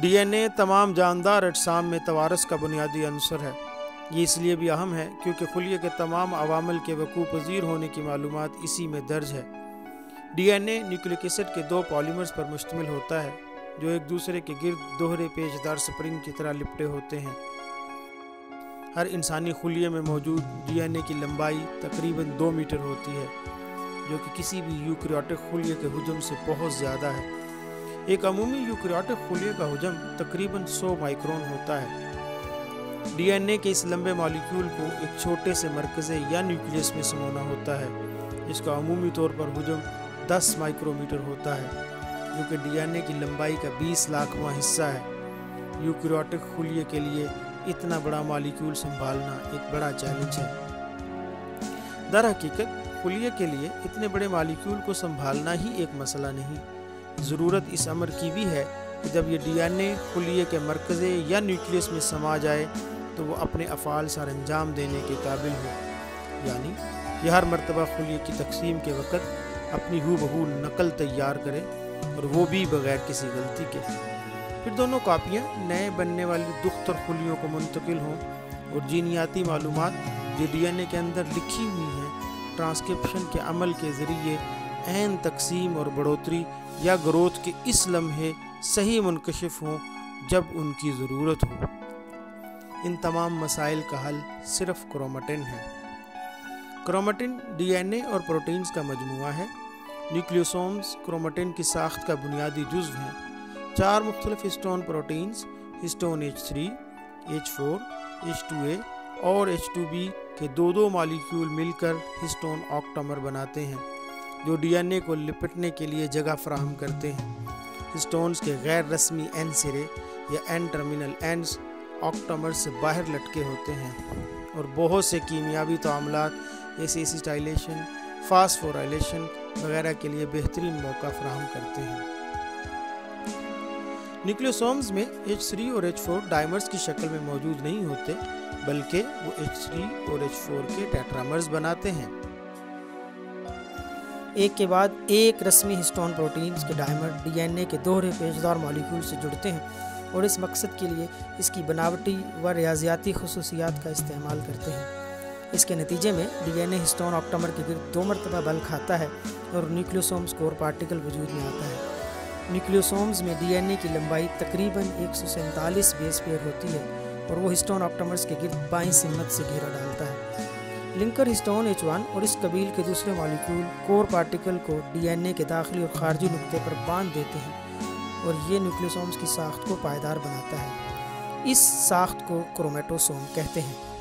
D N اے تمام جاندار اجسام میں توارث کا بنیادی عنصر ہے۔ یہ اس لیے بھی اہم ہے کیونکہ خلیے کے تمام عوامل کے وقوع پذیر ہونے کی معلومات اسی میں درج ہے۔ D N A nucleic acid کے دو پالیمرز پر مشتمل ہوتا ہے، جو ایک دوسرے کے گرد دوہرے پیچدار سپرنگ کی طرح لپٹے ہوتے ہیں۔ ہر انسانی خلیے میں موجود ڈی این اے کی لمبائی تقریباً دو میٹر ہوتی ہے، جو کہ کسی بھی یوکریوٹک خلیے کے حجم سے بہت زیادہ ہے۔ ایک عمومی یوکریوٹک خلیے کا حجم تقریباً سو مائکرون ہوتا ہے۔ ڈی این اے کے اس لمبے مالیکیول کو ایک چھوٹے سے مرکزے یا نیوکلیس میں سمونا ہوتا ہے جس کا عمومی طور پر حجم دس مائکرو میٹر ہوتا ہے، جو کہ ڈی این اے کی لمبائی کا بیس لاکھواں حصہ ہے۔ یوکریوٹک خلیے کے لیے اتنا بڑا مالیکیول سنبھالنا ایک بڑا چیلنج ہے۔ در حقیقت، خلیے کے لیے اتنے بڑے مالیکیول کو سنبھالنا ہی ایک مسئلہ نہیں۔ ضرورت اس امر کی بھی ہے کہ جب یہ ڈی این اے خلیے کے مرکزے یا نیوکلیس میں سما جائے تو وہ اپنے افعال سر انجام دینے کے قابل ہو یعنی یہ ہر مرتبہ خلیے کی تقسیم کے وقت اپنی ہو بہو نقل تیار کرے اور وہ بھی بغیر کسی غلطی کے۔ پھر دونوں کاپیاں نئے بننے والی دختر خلیوں کو منتقل ہوں اور جینیاتی معلومات جو ڈی این اے کے اندر لکھی ہوئی ہیں۔ ٹرانسکرپشن کے عمل کے ذریعے عین تقسیم اور بڑھوتری یا گروتھ کے اس لمحے صحیح منکشف ہوں جب ان کی ضرورت ہو۔ ان تمام مسائل کا حل صرف کرومٹن ہے۔ کرومٹن ڈی این اے اور پروٹینز کا مجموعہ ہے۔ نیوکلیوسومز کرومٹن کی ساخت کا بنیادی جزو ہیں۔ چار مختلف histone proteins, histone H three, H four, H two A اور ایچ ٹو بی کے دو دو مالیکیول مل کر ہسٹون آکٹامر بناتے ہیں۔ جو ڈی این اے کو لپٹنے کے لیے جگہ فراہم کرتے ہیں۔ ہسٹونز کے غیر رسمی این سرے یا این ٹرمینل اینز آکٹامر سے باہر لٹکے ہوتے ہیں اور بہت سے کیمیابی تعاملات جیسے ایسیٹائلیشن فاسفورائلیشن وغیرہ کے لیے بہترین موقع فراہم کرتے ہیں۔ نیوکلیوسومز میں ایچ تھری اور ایچ فور ڈائمرز کی شکل میں موجود نہیں ہوتے، بلکہ وہ ایچ تھری اور ایچ فور کے ٹیٹرامرز بناتے ہیں۔ ایک کے بعد ایک رسمی ہسٹون پروٹینز کے ڈائمر ڈی این اے کے دوہرے پیشدار مالیکول سے جڑتے ہیں اور اس مقصد کے لیے اس کی بناوٹی و ریاضیاتی خصوصیات کا استعمال کرتے ہیں۔ اس کے نتیجے میں D N A histone aptamer کے گرد دو مرتبہ بل کھاتا ہے اور نیوکلیوسومز کور پارٹیکل وجود میں آتا ہے۔ نیوکلیوسومز میں ڈی این اے کی لمبائی تقریباً ایک سو سینتالیس بیس پیئر ہوتی ہے اور وہ ہسٹون آپٹامرز کے گرد بائیں سمت سے گھیرا ڈالتا ہے۔ لنکر ہسٹون ایچ ون اور اس قبیل کے دوسرے مالیکول کور پارٹیکل کو ڈی این اے کے داخلی اور خارجی نقطے پر باندھ دیتے ہیں اور یہ نیوکلیوسومز کی ساخت کو پائیدار بناتا ہے۔ اس ساخت کو کرومیٹوسوم کہتے ہیں۔